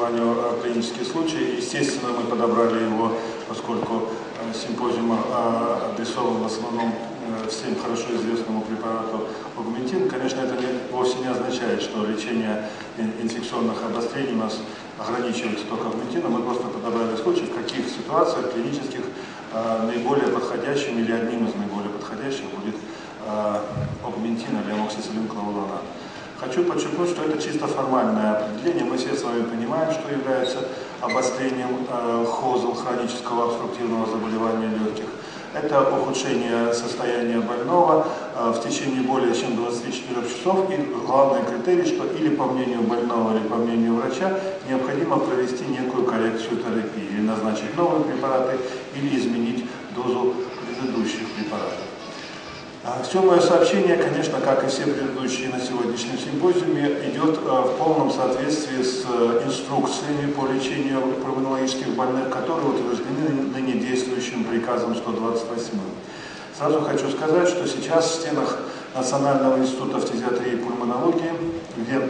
вниманию э, клинический случай. Естественно, мы подобрали его, поскольку э, симпозиум э, адресован в основном всем хорошо известному препарату аугментин. Конечно, это не, вовсе не означает, что лечение инфекционных обострений у нас ограничивается только аугментином. Мы просто подобрали случай, в каких ситуациях клинических наиболее подходящим или одним из наиболее подходящих будет аугментин или амоксициллин клаулонат. Хочу подчеркнуть, что это чисто формальное определение. Мы все с вами понимаем, что является обострением э, хронического обструктивного заболевания легких. Это ухудшение состояния больного э, в течение более чем 24 часов. И главный критерий, что или по мнению больного, или по мнению врача, необходимо провести некую коррекцию терапии, или назначить новые препараты, или изменить дозу предыдущих препаратов. А все мое сообщение, конечно, как и все предыдущие на сегодняшнем симпозиуме, идет э, в полном соответствии с э, инструкциями по лечению пульмонологических больных, которые утверждены ныне действующим приказом 128. Сразу хочу сказать, что сейчас в стенах Национального института фтизиатрии и пульмонологии, где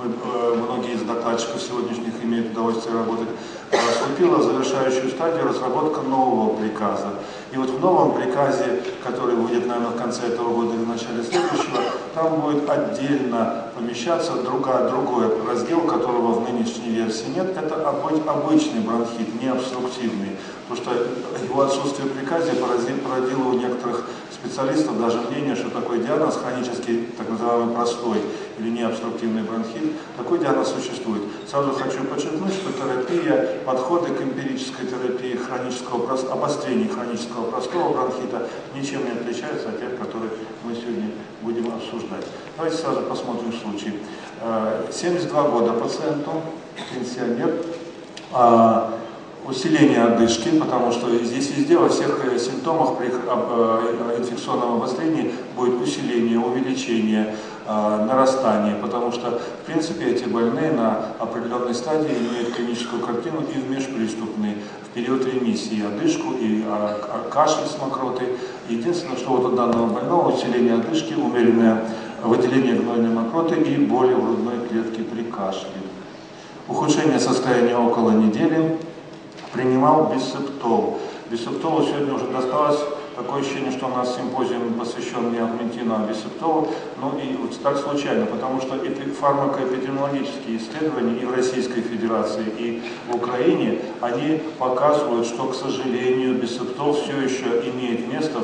мы, э, многие из докладчиков сегодняшних имеют удовольствие работать, вступила в завершающую стадию разработка нового приказа. И вот в новом приказе, который будет, наверное, в конце этого года или в начале следующего, там будет отдельно помещаться другая, другой раздел, которого в нынешней версии нет. Это обычный бронхит, не обструктивный. Потому что его отсутствие в приказе породило у некоторых специалистов даже мнение, что такой диагноз, хронический, так называемый простой или необструктивный бронхит, такой диагноз существует. Сразу хочу подчеркнуть, что терапия, подходы к эмпирической терапии хронического, обострения хронического простого бронхита ничем не отличаются от тех, которые мы сегодня будем обсуждать. Давайте сразу посмотрим случай. 72 э, года пациенту, пенсионер, а, усиление одышки, потому что здесь везде во всех э, симптомах при э, инфекционном обострении будет усиление, увеличение, нарастание, потому что, в принципе, эти больные на определенной стадии имеют клиническую картину и в межприступный, в период ремиссии, одышку и а, а, кашель с мокротой. Единственное, что вот у данного больного усиление одышки, умеренное выделение гнойной мокроты и боли в грудной клетке при кашле. Ухудшение состояния около недели, принимал бисептол. Бисептолу сегодня уже досталось такое ощущение, что у нас симпозиум посвящен не Агментину, а бисептолу. Ну и вот так случайно, потому что фармакоэпидемиологические исследования и в Российской Федерации, и в Украине, они показывают, что, к сожалению, бисептол все еще имеет место,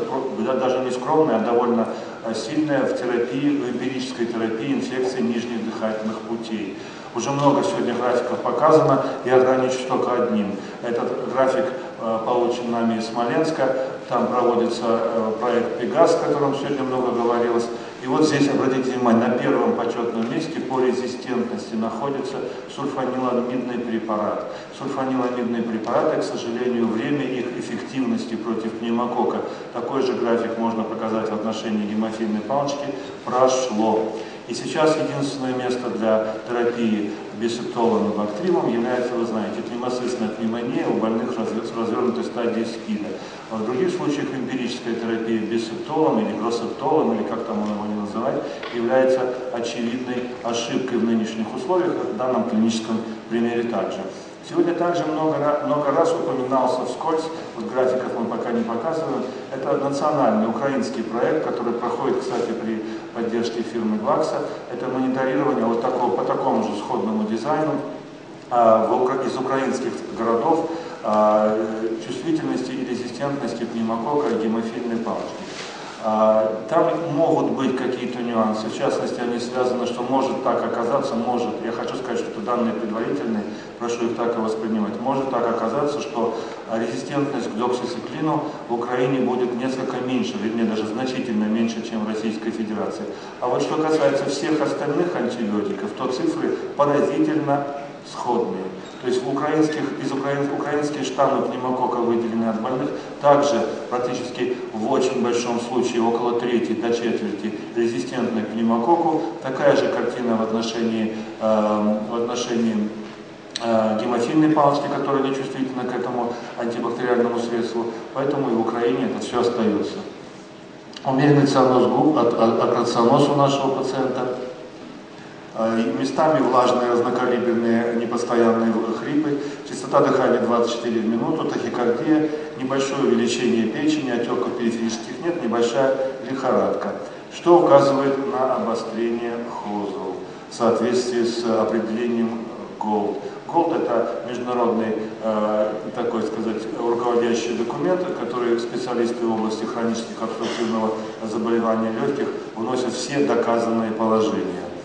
даже не скромное, а довольно э, сильное в терапии, в эмпирической терапии инфекции нижних дыхательных путей. Уже много сегодня графиков показано, я ограничусь только одним. Этот график э, получен нами из Смоленска, там проводится э, проект «Пегас», о котором сегодня много говорилось. И вот здесь, обратите внимание, на первом почетном месте по резистентности находится сульфаниламидный препарат. Сульфаниламидные препараты, к сожалению, время их эффективности против пневмокока, такой же график можно показать в отношении гемофильной палочки, прошло. И сейчас единственное место для терапии бисептолом и бактримом является, вы знаете, пневмоцистная пневмония у больных с развернутой стадией СПИДа. А в других случаях эмпирическая терапия бисептолом или гроссептолом, или как там его не называет, является очевидной ошибкой в нынешних условиях, в данном клиническом примере также. Сегодня также много, много раз упоминался вскользь, вот графиков мы пока не показываем, это национальный украинский проект, который проходит, кстати, при поддержке фирмы Глакса. Это мониторирование вот такого, по такому же сходному дизайну а, в, из украинских городов а, чувствительности и резистентности пневмокока и гемофильной палочки. А, там могут быть какие-то нюансы, в частности, они связаны, что может так оказаться, может, я хочу сказать, что это данные предварительные, прошу их так и воспринимать, может так оказаться, что резистентность к доксициклину в Украине будет несколько меньше, вернее, даже значительно меньше, чем в Российской Федерации. А вот что касается всех остальных антибиотиков, то цифры поразительно сходные. То есть в украинских, из украин, украинские штаммы пневмокока выделены от больных, также практически в очень большом случае, около трети до четверти, резистентны к пневмококу. Такая же картина в отношении, э, в отношении э, гемофильной палочки, которая не чувствительна к этому антибактериальному средству. Поэтому и в Украине это все остается. Умеренный цианоз губ, от, от, от у нашего пациента – местами влажные разнокалиберные постоянные хрипы, частота дыхания 24 в минуту, тахикардия, небольшое увеличение печени, отеков периферических нет, небольшая лихорадка, что указывает на обострение хозов в соответствии с определением ГОЛД. ГОЛД – это международный, э, такой сказать, руководящий документ, который специалисты в области хронических обструктивного заболевания легких вносят все доказанные положения.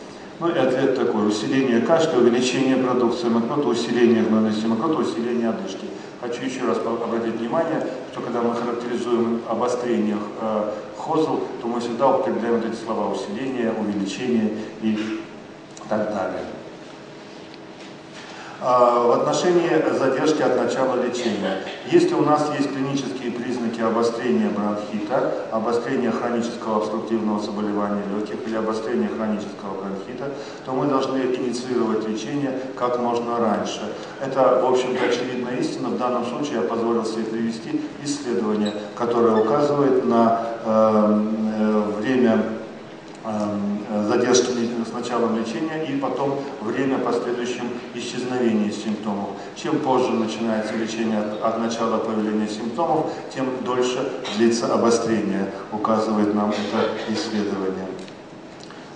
Ну и ответ такой, усиление кашля, увеличение продукции мокроты, усиление гнойности мокроты, усиление одышки. Хочу еще раз обратить внимание, что когда мы характеризуем обострение э, хозл, то мы всегда употребляем вот эти слова усиление, увеличение и так далее. А, в отношении задержки от начала лечения. Если у нас есть клинические признаки обострения бронхита, обострения хронического обструктивного заболевания легких или обострения хронического бронхита, то мы должны инициировать лечение как можно раньше. Это, в общем-то, очевидная истина. В данном случае я позволил себе привести исследование, которое указывает на эм, э, время Эм, задержки с началом лечения и потом время последующим исчезновения симптомов. Чем позже начинается лечение от, от начала появления симптомов, тем дольше длится обострение, указывает нам это исследование.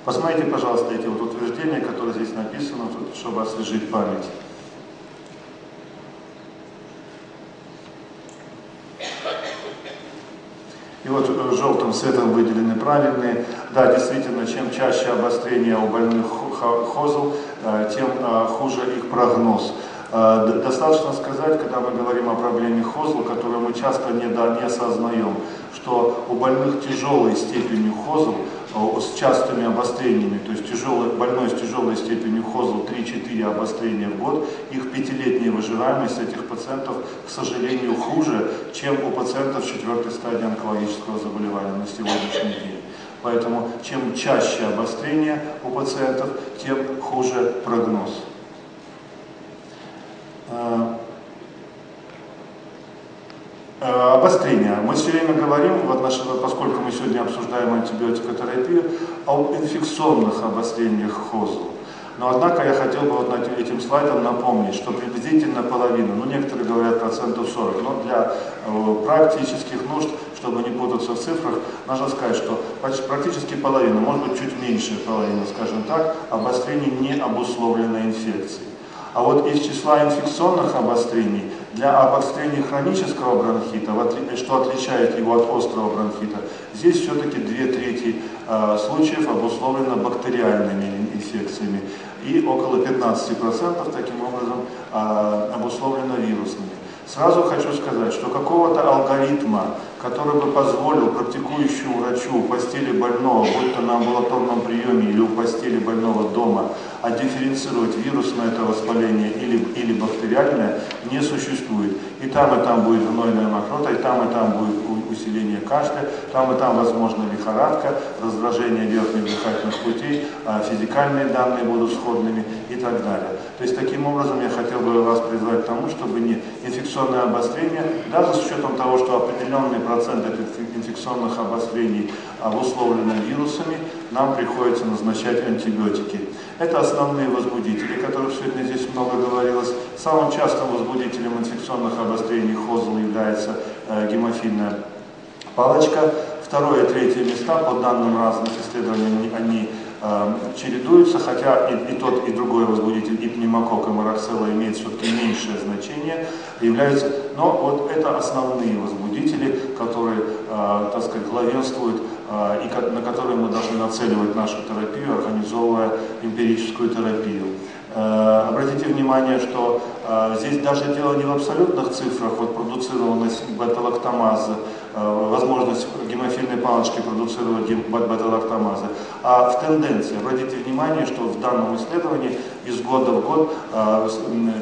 Посмотрите, пожалуйста, эти вот утверждения, которые здесь написаны, чтобы освежить память. И вот желтым цветом выделены правильные. Да, действительно, чем чаще обострение у больных хозл, э, тем э, хуже их прогноз. Э, достаточно сказать, когда мы говорим о проблеме хозл, которую мы часто не, да, не осознаем, что у больных тяжелой степенью хозл Э, с частыми обострениями, то есть тяжелый, больной с тяжелой степенью ХОЗЛ 3-4 обострения в год, их пятилетняя выживаемость этих пациентов, к сожалению, хуже, чем у пациентов четвертой стадии онкологического заболевания на сегодняшний день. Поэтому чем чаще обострение у пациентов, тем хуже прогноз. Э, обострения. Мы все время говорим, в отношении, поскольку мы сегодня обсуждаем антибиотикотерапию, об инфекционных обострениях ХОЗЛ. Но однако я хотел бы вот над этим слайдом напомнить, что приблизительно половина, ну некоторые говорят процентов 40, но для э, практических нужд, чтобы не путаться в цифрах, нужно сказать, что практически половина, может быть чуть меньше половины, скажем так, обострений не обусловлено инфекцией. А вот из числа инфекционных обострений, для обострения хронического бронхита, что отличает его от острого бронхита, здесь все-таки две трети э, случаев обусловлено бактериальными инфекциями и около 15% таким образом э, обусловлено вирусными. Сразу хочу сказать, что какого-то алгоритма, который бы позволил практикующему врачу у постели больного, будь то на амбулаторном приеме или у постели больного дома, а дифференцировать вирусное это воспаление или, или бактериальное не существует. И там, и там будет гнойная мокрота, и там, и там будет усиление кашля, там и там возможно лихорадка, раздражение верхних дыхательных путей, а физикальные данные будут сходными и так далее. То есть таким образом я хотел бы вас призвать к тому, чтобы не инфекционное обострение, даже с учетом того, что определенный процент этих инфекционных обострений обусловлены вирусами, нам приходится назначать антибиотики. Это основные возбудители, о которых сегодня здесь много говорилось. Самым частым возбудителем инфекционных обострений ХОЗЛ является э, гемофильная палочка. Второе и третье места, по данным разных исследований, они э, чередуются, хотя и, и тот, и другой возбудитель, и пневмокок, и мараксела имеют все-таки меньшее значение, являются, но вот это основные возбудители, которые, э, так сказать, главенствуют и на которые мы должны нацеливать нашу терапию, организовывая эмпирическую терапию. Э, обратите внимание, что э, здесь даже дело не в абсолютных цифрах, вот продуцированность бета-лактамазы, Э, возможность гемофильной палочки продуцировать бета-лактамазы, а в тенденции. Обратите внимание, что в данном исследовании из года в год э,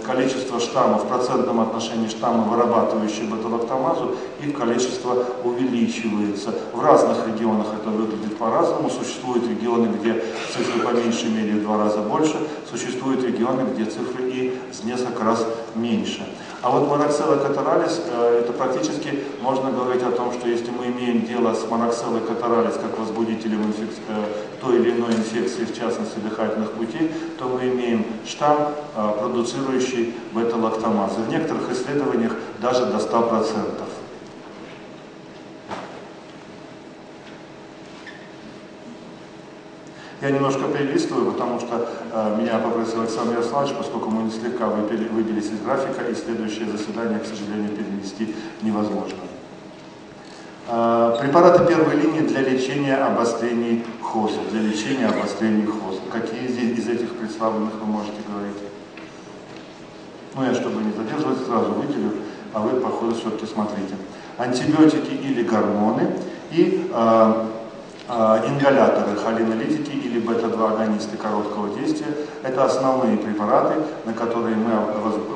количество штаммов, в процентном отношении штаммов, вырабатывающих бета-лактамазу, их количество увеличивается. В разных регионах это выглядит по-разному. Существуют регионы, где цифры по меньшей мере в два раза больше, существуют регионы, где цифры и в несколько раз меньше. А вот моноксела катаралис, э, это практически можно говорить о том, что если мы имеем дело с монокселой катаралис как возбудителем инфекции, э, той или иной инфекции, в частности дыхательных путей, то мы имеем штамм, продуцирующий бета-лактамазы. В некоторых исследованиях даже до 100%. Я немножко перелистываю, потому что э, меня попросил Александр Ярославович, поскольку мы слегка выпили, выбились из графика, и следующее заседание, к сожалению, перенести невозможно. Э, препараты первой линии для лечения обострений ХОСа, для лечения обострений ХОСа. Какие здесь из этих представленных вы можете говорить? Ну, я, чтобы не задерживать, сразу выделю, а вы, по ходу, все-таки смотрите. Антибиотики или гормоны и э, ингаляторы холинолитики или бета-2 агонисты короткого действия – это основные препараты, на которые мы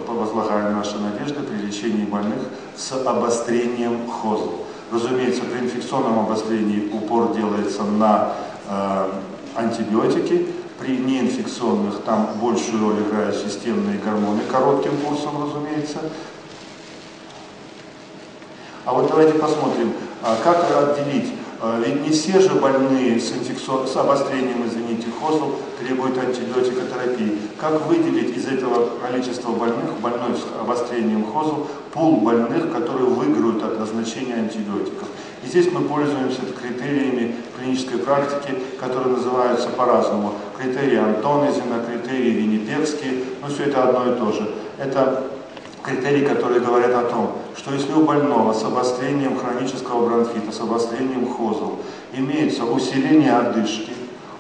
возлагаем наши надежды при лечении больных с обострением ХОЗа. Разумеется, при инфекционном обострении упор делается на э, антибиотики, при неинфекционных там большую роль играют системные гормоны коротким курсом, разумеется. А вот давайте посмотрим, а как отделить а, ведь не все же больные с, инфекцион... с обострением, извините, ХОЗЛ требуют антибиотикотерапии. Как выделить из этого количества больных, больной с обострением ХОЗЛ, пул больных, которые выиграют от назначения антибиотиков? И здесь мы пользуемся критериями клинической практики, которые называются по-разному. Критерии Антонезина, критерии Виннипекские, но все это одно и то же. Это критерии, которые говорят о том, что если у больного с обострением хронического бронхита, с обострением хозов имеется усиление одышки,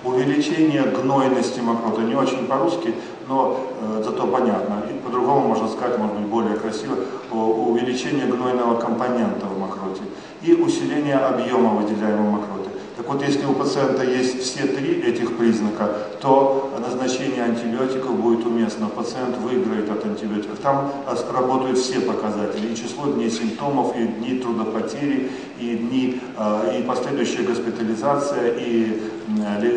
увеличение гнойности мокроты, не очень по-русски, но э, зато понятно, и по-другому можно сказать, может быть, более красиво, увеличение гнойного компонента в мокроте и усиление объема выделяемой мокроты. Так вот, если у пациента есть все три этих признака, то назначение антибиотиков будет уместно. Пациент выиграет от антибиотиков. Там работают все показатели, и число дней симптомов, и дни трудопотери, и дни, а, и последующая госпитализация, и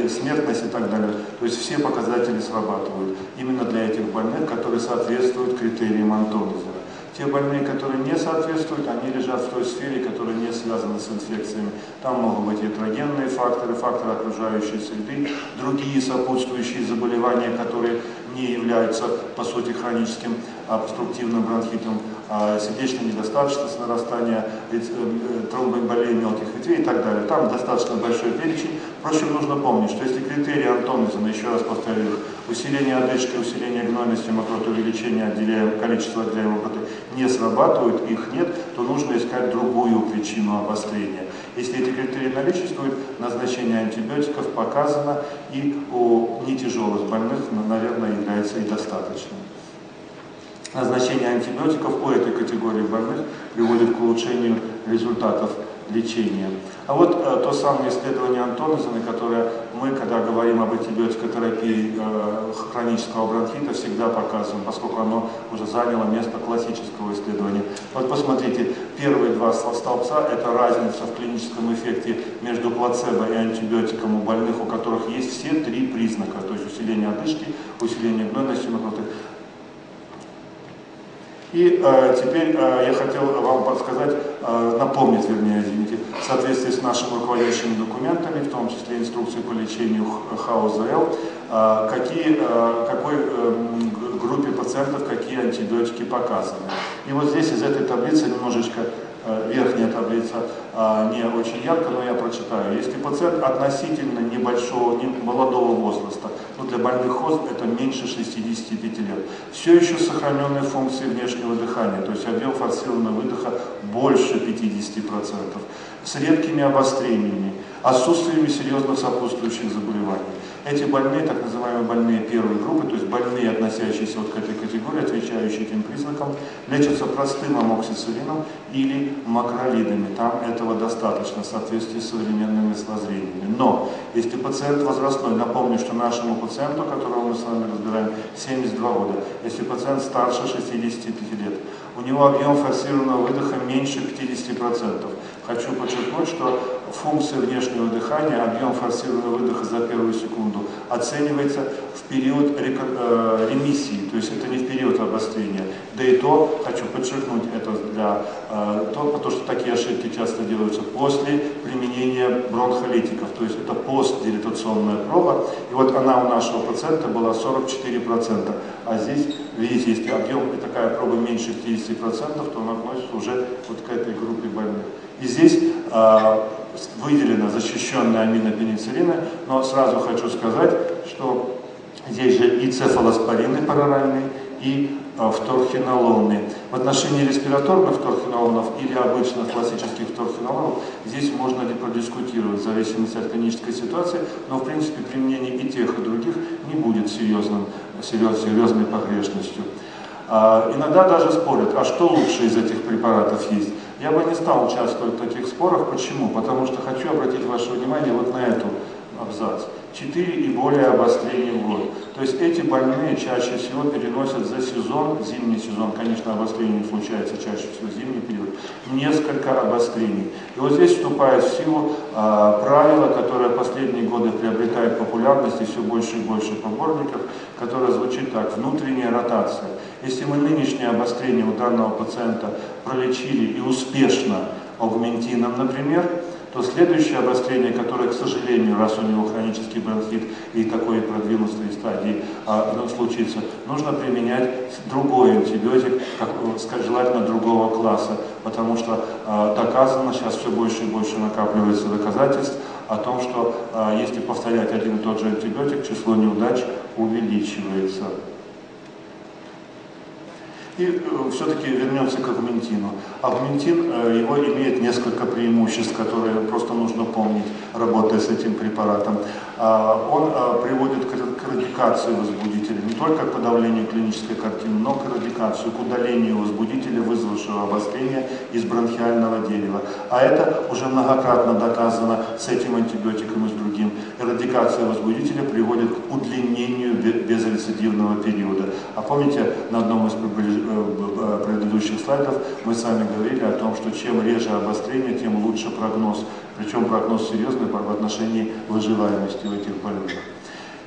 смертность и так далее. То есть все показатели срабатывают именно для этих больных, которые соответствуют критериям Антонизера. Те больные, которые не соответствуют, они лежат в той сфере, которая не связана с инфекциями. Там могут быть гетерогенные факторы, факторы окружающей среды, другие сопутствующие заболевания, которые не являются, по сути, хроническим обструктивным бронхитом, а сердечная недостаточность, нарастание э, э, тромбоэмболии мелких ветвей и так далее. Там достаточно большой перечень. Впрочем, нужно помнить, что если критерии Антонизона, еще раз повторю, усиление одышки, усиление гнойности мокроты, увеличение отделяем, количества отделяемой мокроты не срабатывают, их нет, то нужно искать другую причину обострения. Если эти критерии наличествуют, назначение антибиотиков показано, и у нетяжелых больных, наверное, является и достаточным. Назначение антибиотиков у этой категории больных приводит к улучшению результатов лечения. А вот э, то самое исследование Антонизона, которое мы, когда говорим об антибиотикотерапии э, хронического бронхита, всегда показываем, поскольку оно уже заняло место классического исследования. Вот посмотрите, первые два столбца – это разница в клиническом эффекте между плацебо и антибиотиком у больных, у которых есть все три признака, то есть усиление одышки, усиление гнойности мокроты, и э, теперь э, я хотел вам подсказать, э, напомнить, вернее, извините, в соответствии с нашими руководящими документами, в том числе инструкции по лечению ХАОЗЛ, э, какие, э, какой э, группе пациентов какие антибиотики показаны. И вот здесь из этой таблицы немножечко Э, верхняя таблица а, не очень ярко, но я прочитаю. Если пациент относительно небольшого, не молодого возраста, ну для больных ХОЗ это меньше 65 лет, все еще сохраненные функции внешнего дыхания, то есть объем форсированного выдоха больше 50%, с редкими обострениями, отсутствиями серьезных сопутствующих заболеваний. Эти больные, так называемые больные первой группы, то есть больные, относящиеся вот к этой категории, отвечающие этим признакам, лечатся простым амоксициллином или макролидами. Там этого достаточно в соответствии с современными воззрениями. Но если пациент возрастной, напомню, что нашему пациенту, которого мы с вами разбираем, 72 года, если пациент старше 65 лет, у него объем форсированного выдоха меньше 50%. Хочу подчеркнуть, что функция внешнего дыхания, объем форсированного выдоха за первую секунду оценивается в период э, ремиссии, то есть это не в период обострения. Да и то, хочу подчеркнуть это для э, то, потому что такие ошибки часто делаются после применения бронхолитиков, то есть это постдилатационная проба. И вот она у нашего пациента была 44%, а здесь, видите, если объем и такая проба меньше 50%, то она относится уже вот к этой группе больных. И здесь э, выделено защищенные аминопенициллины, но сразу хочу сказать, что здесь же и цефалоспорины параральные, и э, вторхинолоны. В отношении респираторных вторхинолонов или обычных классических вторхинолонов здесь можно продискутировать в зависимости от клинической ситуации, но в принципе применение и тех, и других не будет серьезным, серьез, серьезной погрешностью. А, иногда даже спорят, а что лучше из этих препаратов есть. Я бы не стал участвовать в таких спорах. Почему? Потому что хочу обратить ваше внимание вот на эту абзац. 4 и более обострений в год. То есть эти больные чаще всего переносят за сезон, зимний сезон, конечно, обострение случается чаще всего зимний период, несколько обострений. И вот здесь вступает в силу а, правило, которое последние годы приобретает популярность и все больше и больше поборников, которое звучит так, внутренняя ротация. Если мы нынешнее обострение у данного пациента пролечили и успешно аугментином, например, то следующее обострение, которое, к сожалению, раз у него хронический бронхит и такой продвинутой стадии а, ну, случится, нужно применять другой антибиотик, как, сказать, желательно другого класса, потому что а, доказано, сейчас все больше и больше накапливается доказательств о том, что а, если повторять один и тот же антибиотик, число неудач увеличивается. И э, все-таки вернемся к агментину. Агментин, э, его имеет несколько преимуществ, которые просто нужно помнить, работая с этим препаратом. А, он э, приводит к радикации возбудителя, не только к подавлению клинической картины, но к радикации, к удалению возбудителя, вызвавшего обострение из бронхиального дерева. А это уже многократно доказано с этим антибиотиком и с другим. Эрадикация возбудителя приводит к удлинению безрецидивного периода. А помните, на одном из Э, предыдущих слайдов мы с вами говорили о том, что чем реже обострение, тем лучше прогноз. Причем прогноз серьезный в отношении выживаемости у этих больных.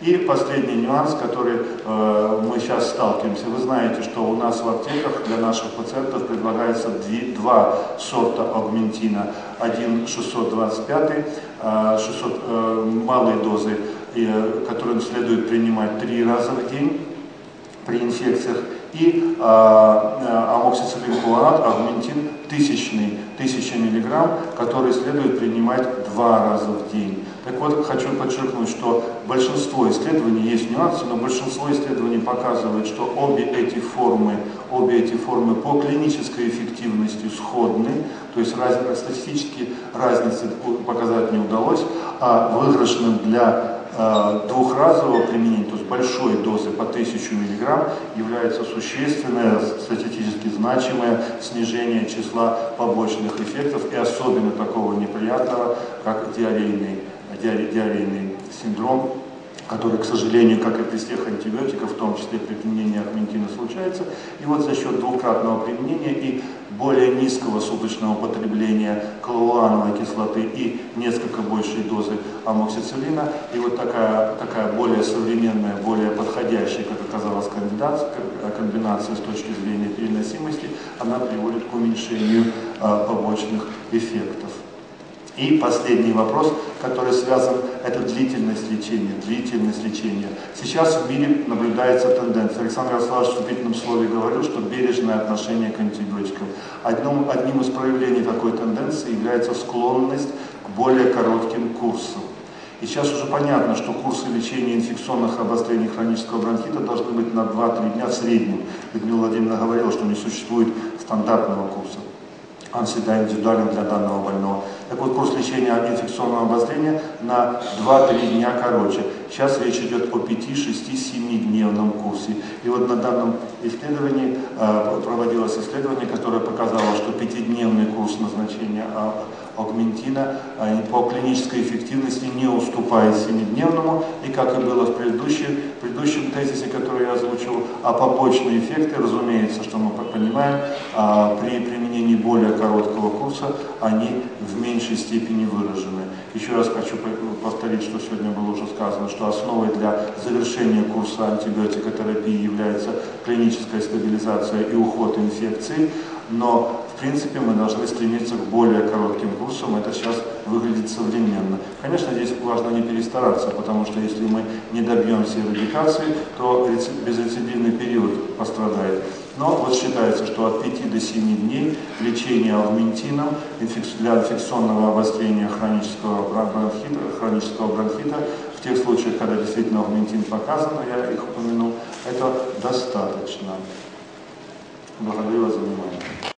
И последний нюанс, который э, мы сейчас сталкиваемся. Вы знаете, что у нас в аптеках для наших пациентов предлагается два сорта аугментина. Один 625, э, 600 э, малые дозы, э, которые следует принимать три раза в день при инфекциях и а, а, амоксициллин кулонат, агментин тысячный, 1000 миллиграмм, который следует принимать два раза в день. Так вот, хочу подчеркнуть, что большинство исследований, есть нюансы, но большинство исследований показывает, что обе эти формы, обе эти формы по клинической эффективности сходны, то есть раз, статистически разницы показать не удалось, а выигрышным для Э, двухразового применения, то есть большой дозы по 1000 мг, является существенное, статистически значимое снижение числа побочных эффектов и особенно такого неприятного, как диарейный, диарейный синдром, который, к сожалению, как и при всех антибиотиков, в том числе при применении арментина, случается. И вот за счет двукратного применения и более низкого суточного потребления колуановой кислоты и несколько большей дозы амоксициллина, и вот такая, такая более современная, более подходящая, как оказалось, комбинация с точки зрения переносимости, она приводит к уменьшению а, побочных эффектов. И последний вопрос, который связан, это длительность лечения. Длительность лечения. Сейчас в мире наблюдается тенденция. Александр Ярославович в вступительном слове говорил, что бережное отношение к антибиотикам. Одним, одним из проявлений такой тенденции является склонность к более коротким курсам. И сейчас уже понятно, что курсы лечения инфекционных обострений хронического бронхита должны быть на 2-3 дня в среднем. Людмила Владимировна говорила, что не существует стандартного курса он всегда индивидуален для данного больного. Так вот, курс лечения инфекционного обострения на 2-3 дня короче. Сейчас речь идет о 5, 6, 7 дневном курсе. И вот на данном исследовании э, проводилось исследование, которое показало, что 5-дневный курс назначения аугментина а, по клинической эффективности не уступает 7-дневному, и как и было в предыдущем, предыдущем тезисе, который я озвучил, а побочные эффекты, разумеется, что мы понимаем, а, при применении более короткого курса они в меньшей степени выражены. Еще раз хочу повторить, что сегодня было уже сказано, что основой для завершения курса антибиотикотерапии является клиническая стабилизация и уход инфекций, но принципе мы должны стремиться к более коротким курсам, это сейчас выглядит современно. Конечно, здесь важно не перестараться, потому что если мы не добьемся эрадикации, то безрецидивный период пострадает. Но вот считается, что от 5 до 7 дней лечение аугментином для инфекционного обострения хронического бронхита, хронического бронхита в тех случаях, когда действительно аугментин показан, я их упомянул, это достаточно. Благодарю вас за внимание.